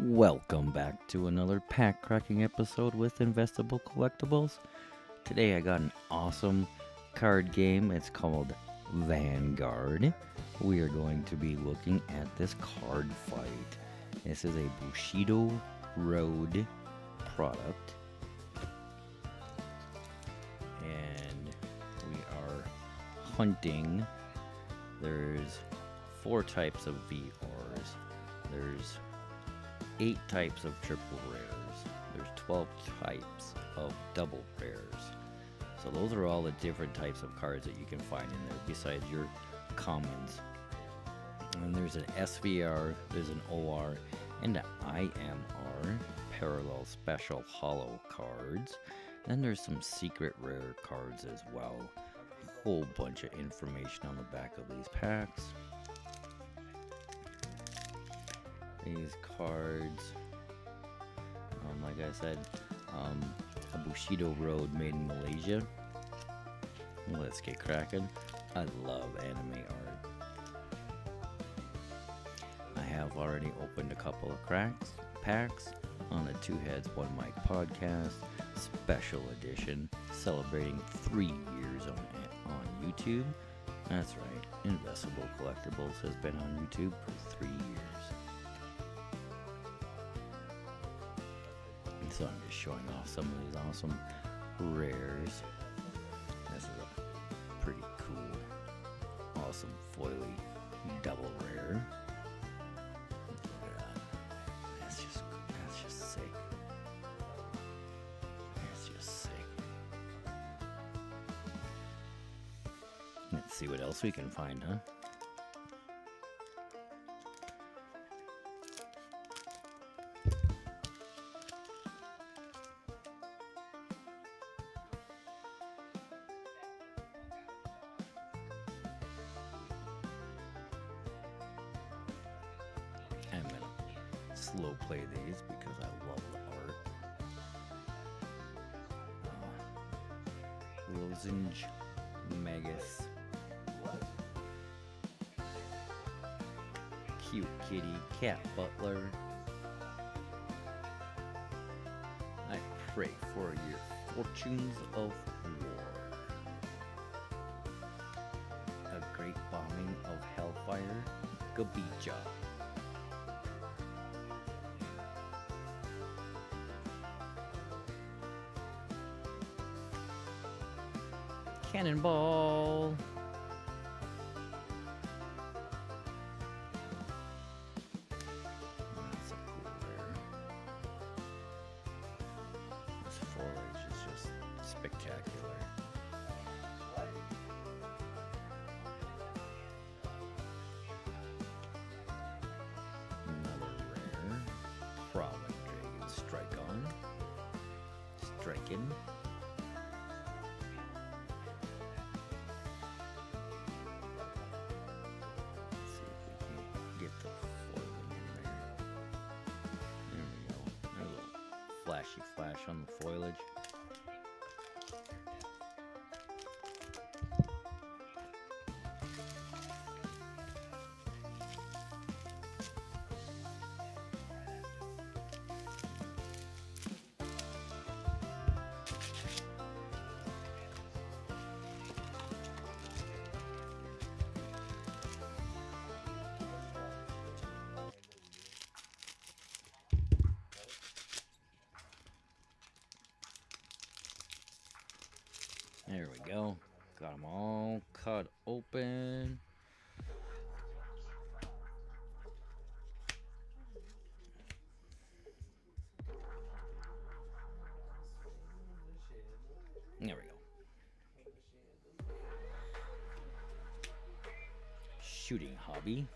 Welcome back to another pack cracking episode with Investable Collectibles. Today I got an awesome card game. It's called Vanguard. We are going to be looking at this card fight. This is a Bushido Road product. And we are hunting. There's four types of VRs. There's eight types of triple rares. There's 12 types of double rares. So those are all the different types of cards that you can find in there besides your commons. And there's an SVR, there's an OR, and an IMR, parallel special hollow cards. Then there's some secret rare cards as well. Whole bunch of information on the back of these packs. These cards, um, like I said, um, a Bushido Road made in Malaysia. Let's get cracking. I love anime art. I have already opened a couple of cracks packs on the Two Heads One Mic podcast special edition celebrating three years on on YouTube. That's right, Investable Collectibles has been on YouTube for three years. So I'm just showing off some of these awesome rares. This is a pretty cool, awesome foily double rare. That's just that's just sick. That's just sick. Let's see what else we can find, huh? Cute kitty, cat butler. I pray for your fortunes of war. A great bombing of hellfire, Gabicha. Cannonball. Striking. Let's see if we can get the foiling in there. There we go. A little flashy flash on the foliage. There we go. Got them all cut open. There we go. Shooting hobby.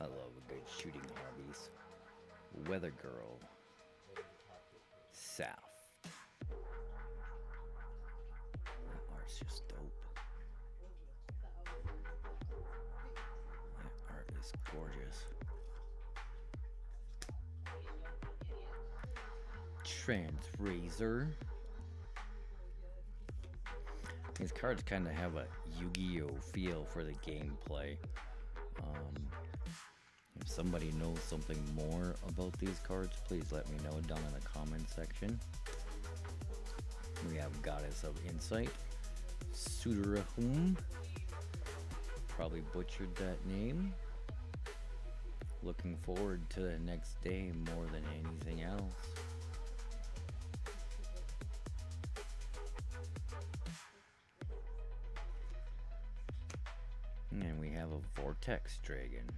I love good shooting hobbies. Weather girl. Trans Razor. These cards kind of have a Yu-Gi-Oh feel for the gameplay. Um, if somebody knows something more about these cards, please let me know down in the comment section. We have Goddess of Insight, Sudarahum. Probably butchered that name. Looking forward to the next day more than anything else. And we have a Vortex Dragon.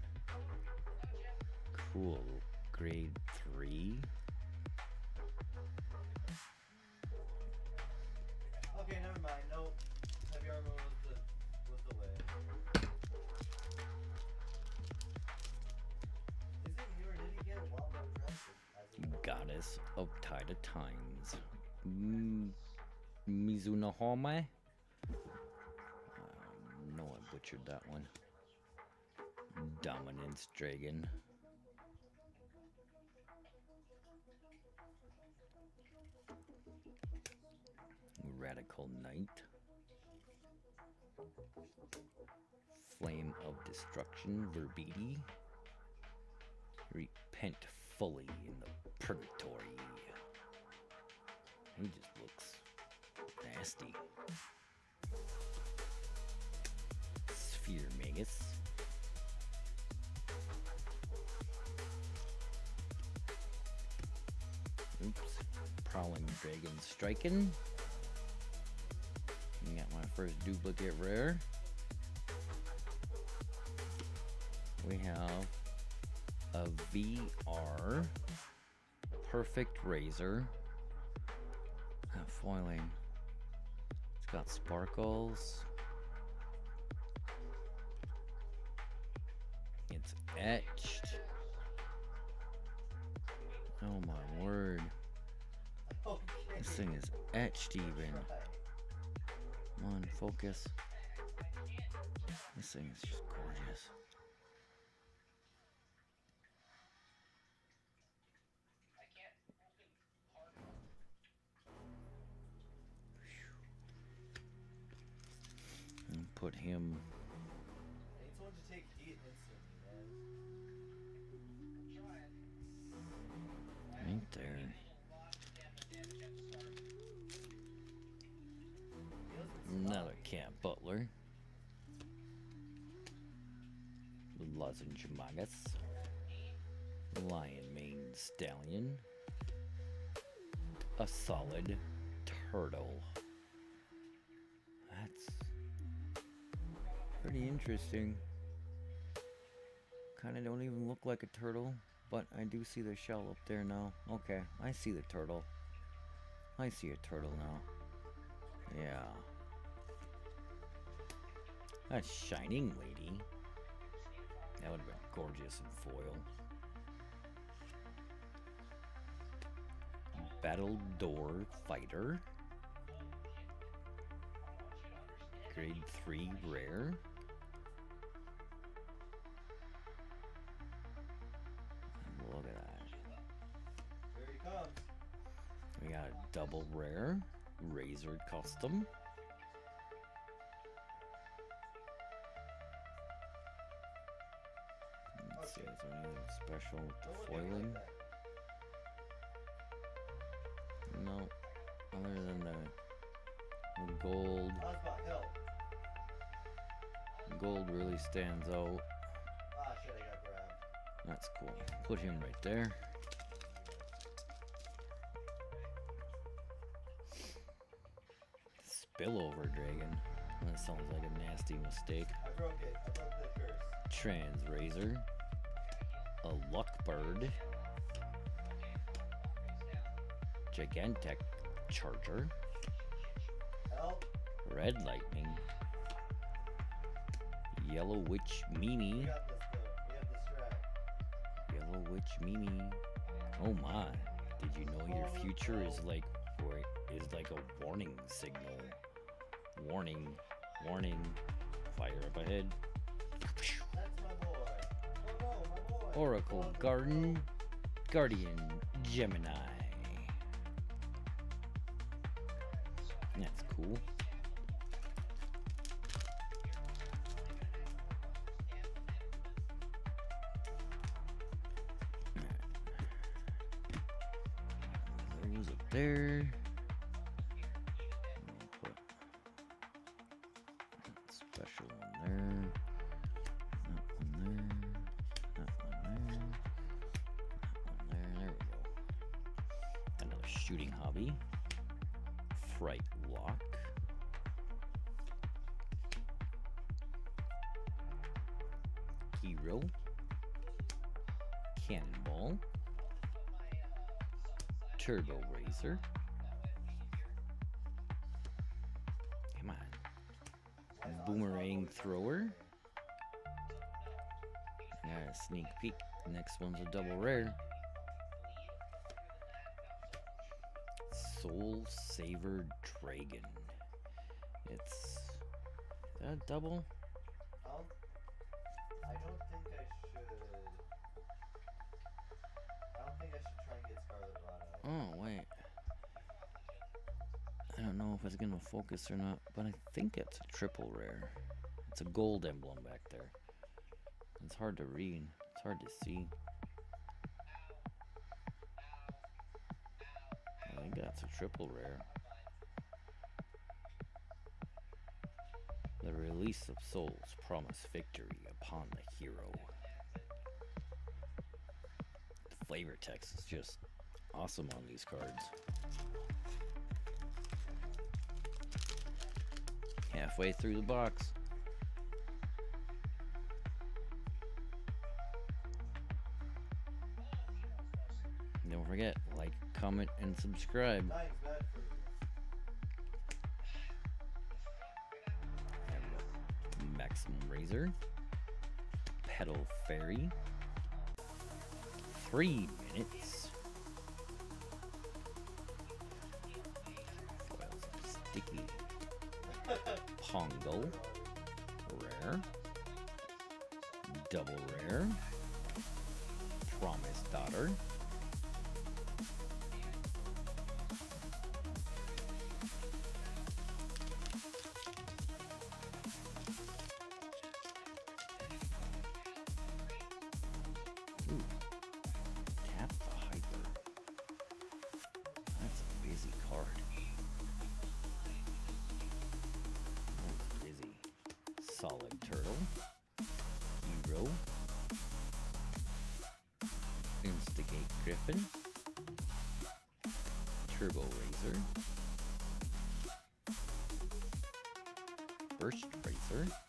Cool. Grade 3. Okay, never mind. No, heavy armor was the was the way. Is it you or did he get a more dressed Goddess of Tide of Times. Mm, Mizuno Home? Um, no, I butchered that one. Dominance Dragon. Radical Knight. Flame of Destruction, Verbiti. Repent fully in the purgatory. He just looks nasty. Magus. Oops. Prowling Dragon Striking. Got my first duplicate rare. We have a VR Perfect Razor. Uh, foiling. It's got sparkles. Etched. Oh my word. This thing is etched even. Come on, focus. This thing is just gorgeous. Put him Camp Butler. Lozenge Magus. Lion Mane Stallion. A solid turtle. That's pretty interesting. Kind of don't even look like a turtle, but I do see the shell up there now. Okay, I see the turtle. I see a turtle now. Yeah. A shining lady. That would have been gorgeous in foil. Battle Door Fighter. Grade 3 rare. Look at that. Here he comes. We got a double rare. Razor Custom. Special with the look at me foiling? No. Other than the, the gold. How's about help? Gold really stands out. Ah, shit, I got grabbed. That's cool. Put him right there. Spillover dragon. That sounds like a nasty mistake. I broke it. I broke the curse. Trans Razor. A Luck Bird. Gigantech Charger. Help. Red Lightning. Yellow Witch Mimi. got this. We have the. Yellow Witch Mimi. Oh my. Did you know your future is like is like a warning signal? Warning. Warning. Fire up ahead. Oracle Garden Guardian Gemini. That's cool. Up there. Shooting hobby. Fright lock. Hero. Cannonball. Turbo Razor. Come on. Boomerang Thrower. Yeah, sneak peek. Next one's a double rare. Soul Saver Dragon. It's is that a double? I'll, I don't think I should. I don't think I should try and get Scarlet Rod out. Oh wait. I don't know if it's gonna focus or not, but I think it's a triple rare. It's a gold emblem back there. It's hard to read. It's hard to see. That's a triple rare. The release of souls promise victory upon the hero. The flavor text is just awesome on these cards. Halfway through the box. Comment, and subscribe. A Maximum Razor, Petal Fairy, three minutes. Sticky. Pongo, rare, double rare, Promise Daughter. Griffin. Turbo Razor. Burst Razor.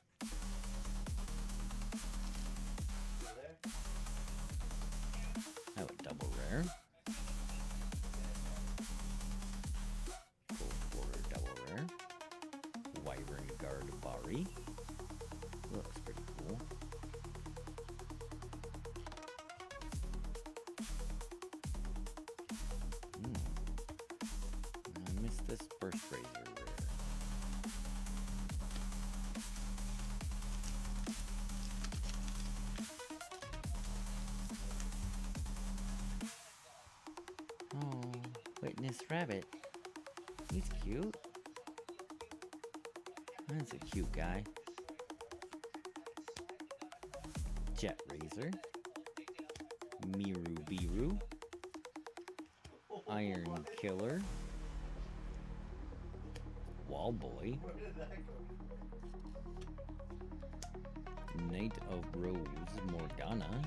Burst razor. Oh, witness rabbit. He's cute. That's a cute guy. Jet Razor. Miru Biru. Iron Killer. Wall Boy. Knight of Rose Morgana.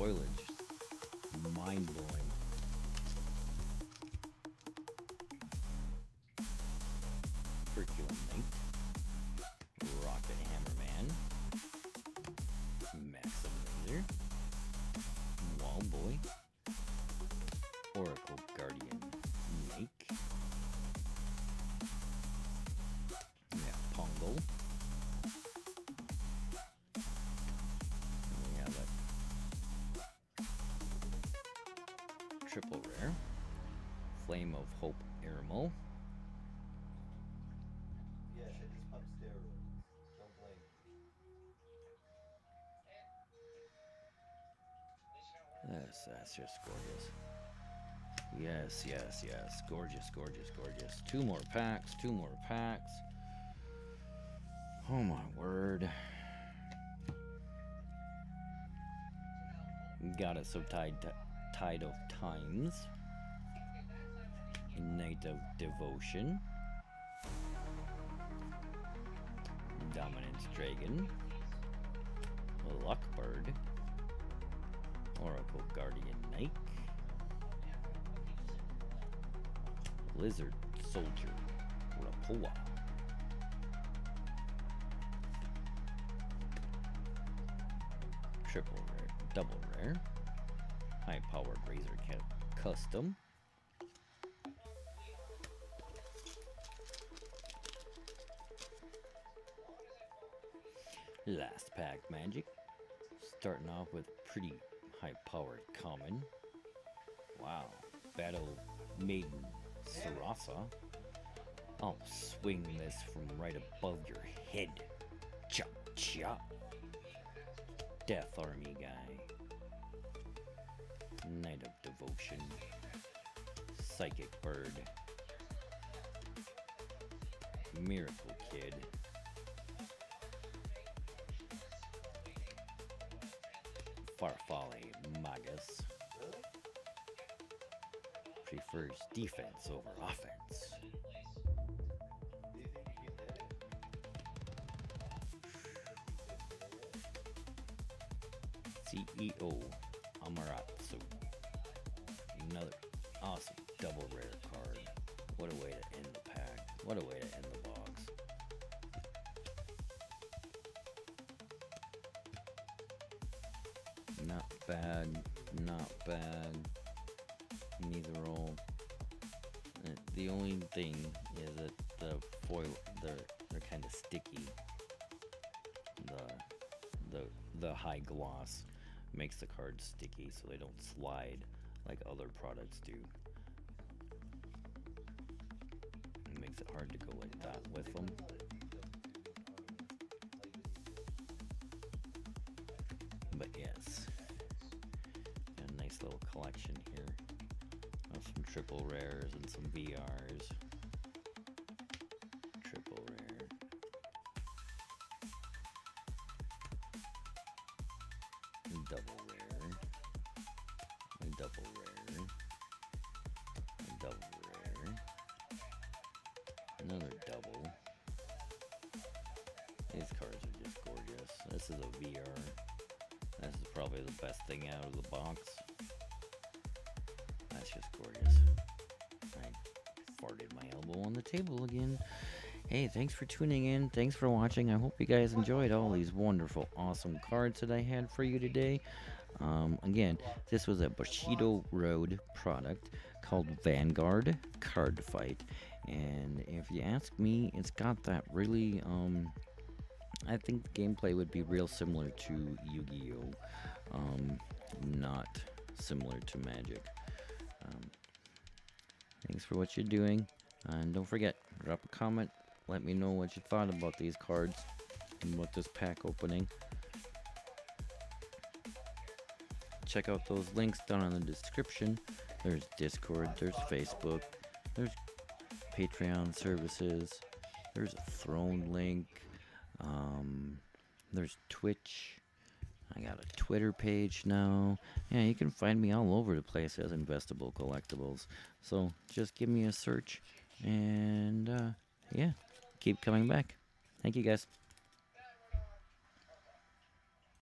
Foliage mind blowing. Herculean Knight, Rocket Hammer Man, Maxim Razor, Wall Boy, Oracle triple rare. Flame of Hope Aermo. Yeah, shit just on steroids. Don't blame me. Yes, that's just gorgeous. Yes, yes, yes. Gorgeous, gorgeous, gorgeous. Two more packs, two more packs. Oh my word. Goddess of Tide, Tide of Times. knight of Devotion. Dominance Dragon. Luckbird. Oracle Guardian Knight. Lizard Soldier. Rapoa. Triple rare, double rare. High powered Razor Custom. Last pack magic. Starting off with pretty high powered common. Wow. Battle Maiden Sarasa. I'll swing this from right above your head. Chop chop. Death Army guy. Devotion. Psychic Bird. Miracle Kid. Farfalle Magus prefers defense over offense. CEO Amaratsu. Awesome double rare card. What a way to end the pack. What a way to end the box. Not bad. Not bad. Neither all. Uh, The only thing is that the foil they're they're kind of sticky. The the the high gloss makes the cards sticky so they don't slide like other products do. Hard to go like that with them. But yes, a nice little collection here of some triple rares and some VRs. Box. That's just gorgeous. I farted my elbow on the table again. Hey, thanks for tuning in. Thanks for watching. I hope you guys enjoyed all these wonderful, awesome cards that I had for you today. Um, again, this was a Bushido Road product called Vanguard Card Fight. And if you ask me, it's got that really, um, I think the gameplay would be real similar to Yu Gi Oh! Um, not similar to Magic. Um, thanks for what you're doing. And don't forget, drop a comment. Let me know what you thought about these cards and about this pack opening. Check out those links down in the description. There's Discord, there's Facebook, there's Patreon services, there's a throne link, um, there's Twitch. I got a Twitter page now. Yeah, you can find me all over the place as Investable Collectibles. So just give me a search and uh, yeah, keep coming back. Thank you guys.